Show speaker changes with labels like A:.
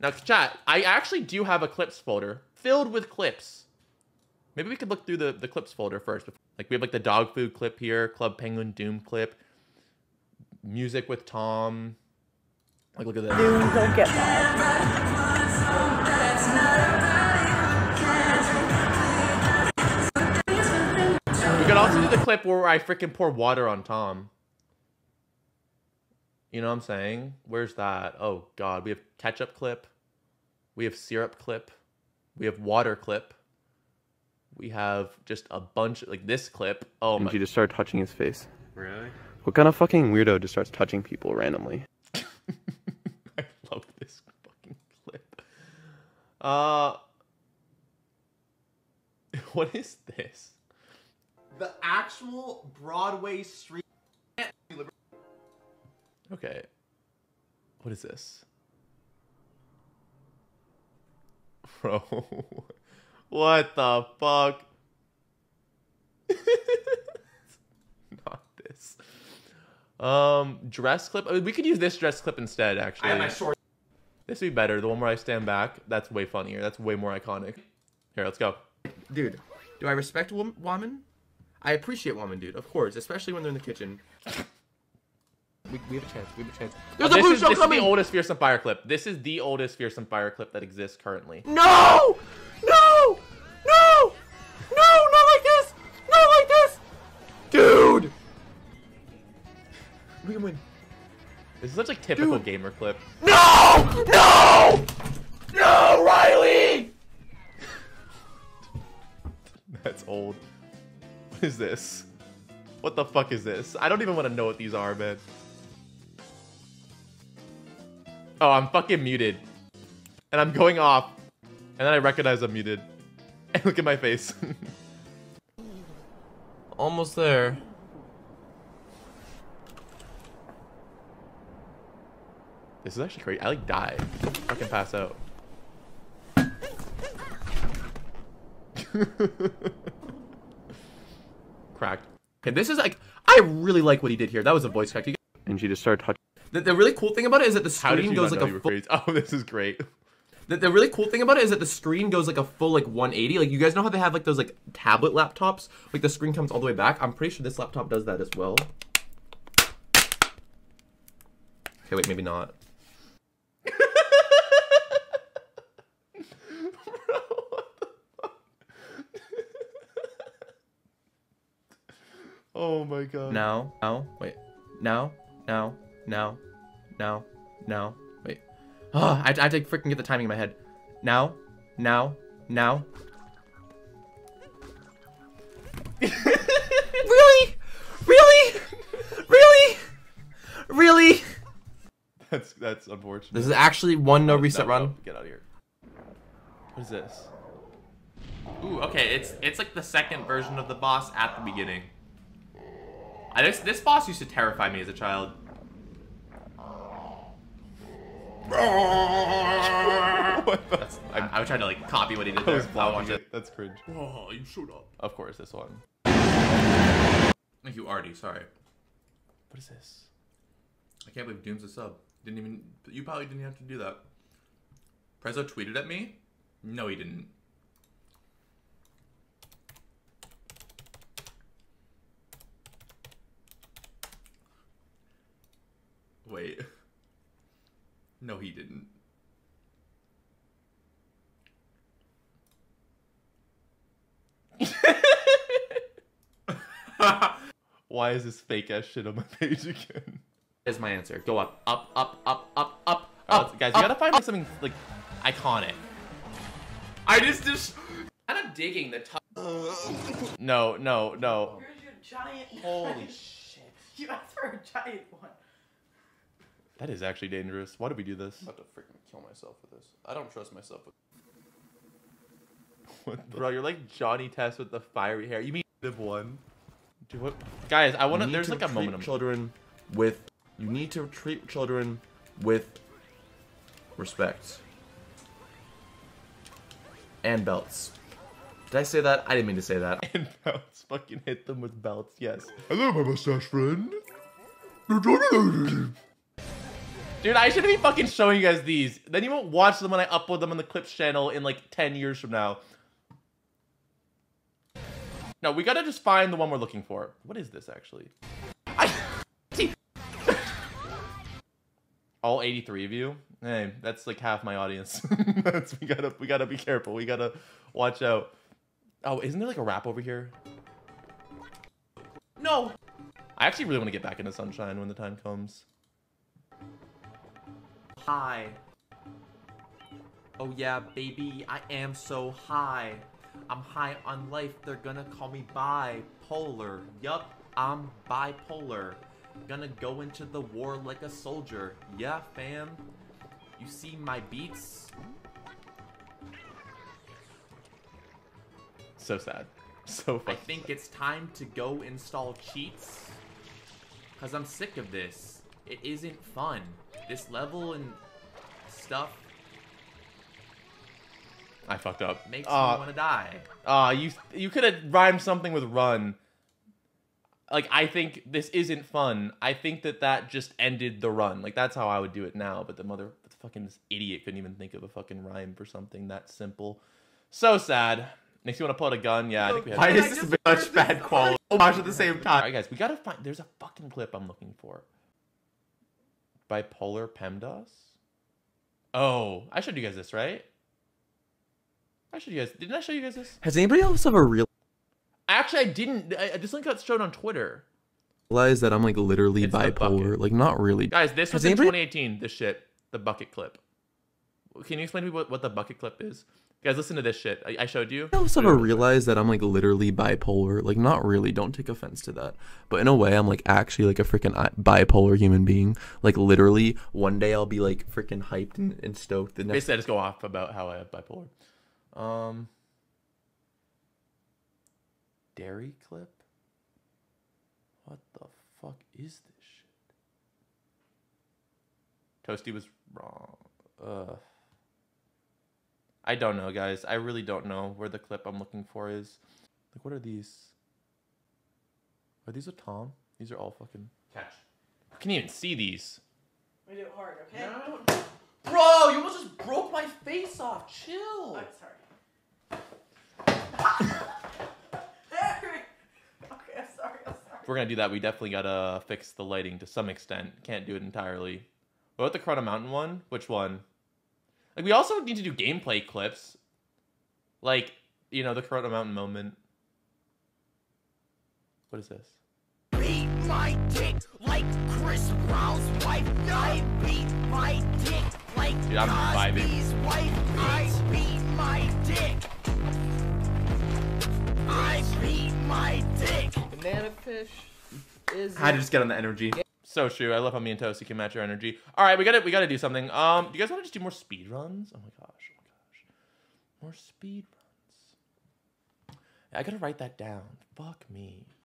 A: Now, chat, I actually do have a clips folder filled with clips. Maybe we could look through the, the clips folder first. Like, we have, like, the dog food clip here, Club Penguin Doom clip, music with Tom. Like, look at this.
B: Doom, get that.
A: We could also do the clip where I freaking pour water on Tom. You know what I'm saying? Where's that? Oh, God. We have ketchup clip. We have syrup clip. We have water clip. We have just a bunch, like this clip. Oh,
C: and
A: my.
C: she just started touching his face.
A: Really?
C: What kind of fucking weirdo just starts touching people randomly?
A: I love this fucking clip. Uh, what is this?
D: The actual Broadway street.
A: Okay. What is this? Bro. what the fuck? Not this. Um, dress clip. I mean, we could use this dress clip instead, actually.
D: I have my short.
A: This would be better. The one where I stand back. That's way funnier. That's way more iconic. Here, let's go.
D: Dude, do I respect wom- woman? I appreciate woman, dude. Of course, especially when they're in the kitchen. We, we have a chance. We have a chance. There's
A: Oh,
D: a
A: this
D: blue
A: is,
D: show
A: this
D: coming.
A: is the oldest Fearsome Fire clip. This is the oldest Fearsome Fire clip that exists currently.
D: No! No! No! No! Not like this! Not like this! Dude! We can win.
A: This is such like typical
D: Dude.
A: gamer clip.
D: No! No! No, Riley!
A: That's old. What is this? What the fuck is this? I don't even want to know what these are, man. Oh, I'm fucking muted. And I'm going off. And then I recognize I'm muted. And look at my face.
D: Almost there.
A: this is actually crazy. I like die. Fucking pass out. Cracked. Okay, this is like I really like what he did here. That was a voice crack.
C: And she just started touching.
D: The, the really cool thing about it is that the screen goes like a full?
A: Oh, this is great.
D: the, the really cool thing about it is that the screen goes like a full like 180. Like you guys know how they have like those like tablet laptops? Like the screen comes all the way back. I'm pretty sure this laptop does that as well. Okay, wait, maybe not.
A: Oh my god.
D: Now, now, wait. Now, now, now, now, now, wait. Oh, I, I have to freaking get the timing in my head. Now, now, now. really? Really? Really? Really?
A: That's that's unfortunate.
D: This is actually one no reset
A: No, no,
D: run.
A: Get out of here. What is this? Ooh, okay, it's it's like the second version of the boss at the beginning. I this this boss used to terrify me as a child. That's, I, I was trying to like copy what he did there.
E: was
A: I'll watch
E: blocking
A: it.
E: it. That's cringe.
A: Oh, you showed up. Of course, this one.
D: Thank you, Artie. Sorry.
A: What is this?
D: I can't believe Doom's a sub. Didn't even. You probably didn't have to do that. Prezzo tweeted at me. No, he didn't. Wait. No, he didn't.
A: Why is this fake ass shit on my page again?
D: Is my answer. Go up, up, up, up, up, up,
A: Alright,
D: up.
A: guys,
D: up,
A: you gotta find like something like iconic.
D: I just just. Kind of digging the. top.
A: No, no, no.
B: Here's your giant.
A: Holy shit.
B: You asked for a giant one.
A: That is actually dangerous. Why did we do this?
D: I'm about to freaking kill myself with this. I don't trust myself with.
A: What the- Bro, you're like Johnny Test with the fiery hair. You mean Div one? Dude, what? Guys, I want to. There's like a moment. I'm-
D: children with. You need to treat children with respect and belts. Did I say that? I didn't mean to say that.
A: And belts. Fucking hit them with belts. Yes.
E: Hello, my mustache friend.
A: Dude, I shouldn't be fucking showing you guys these. Then you won't watch them when I upload them on the Clips channel in like 10 years from now. No, we gotta just find the one we're looking for. What is this actually? I... All 83 of you? Hey, that's like half my audience. we gotta we gotta be careful. We gotta watch out. Oh, isn't there like a wrap over here? No! I actually really want to get back into Sunshine when the time comes.
E: High. Oh yeah, baby, I am so high. I'm high on life, they're gonna call me bipolar. Yup, I'm bipolar. Gonna go into the war like a soldier. Yeah, fam. You see my beats?
A: So sad. So
E: I think it's time to go install cheats. Cause I'm sick of this. It isn't fun. This level and stuff
A: I fucked up.
E: makes
A: Aw,
E: me ah. wanna die.
A: aw, you you could have rhymed something with run. Like I think this isn't fun. I think that that just ended the run. Like that's how I would do it now. But the mother, the fucking this idiot couldn't even think of a fucking rhyme for something that simple. So sad. Makes you want to pull out a gun. Yeah, I think we have.
E: Why
B: I
E: is
B: just
E: this
B: heard
E: such
B: this
E: bad
B: song.
E: quality? Homage at the same time.
A: right, guys, we gotta find. There's a fucking clip I'm looking for. Bipolar PEMDAS. Oh, I showed you guys this, right? I showed you guys. Didn't I show you guys this?
C: Has anybody else ever realized
A: Actually, I didn't. I, this link got shown on Twitter.
C: that I'm like literally
A: It's
C: bipolar? Like not really.
A: Guys, this was
C: Has
A: in 2018. This shit, the bucket clip. Can you explain to me what, what the bucket clip is? Guys, listen to this shit. I, I showed you.
C: Anybody else ever realized that I'm like literally bipolar? Like not really. Don't take offense to that. But in a way, I'm like actually like a freaking bipolar human being. Like literally, one day I'll be like freaking hyped and, and stoked. The next
A: Basically, I just go off about how I have bipolar. Um, dairy clip. What the fuck is this shit? Toasty was wrong. Ugh. I don't know, guys. I really don't know where the clip I'm looking for is. Like, what are these? Are these a Tom? These are all fucking. Catch. I can't even see these.
B: We do it hard, okay? No.
A: Bro, you almost just broke my face off. Chill.
B: Oh, sorry. There. okay, I'm sorry. I'm sorry.
A: If we're gonna do that, we definitely gotta fix the lighting to some extent. Can't do it entirely. What about the Corona Mountain one? Which one? Like, we also need to do gameplay clips. Like, you know, the Corona Mountain moment. What is this?
F: beat my dick like Chris Brown's wife. I beat my dick like
A: Dude, I'm vibing.
F: Cosby's wife. I beat my dick. I beat my dick.
E: Banana fish is
D: I had to just get on the energy.
A: So true. I love how me and Toasty can match our energy. All right, we gotta we gotta do something. Um, do you guys want to just do more speed runs? Oh my gosh, oh my gosh, more speed runs. I gotta write that down. Fuck me.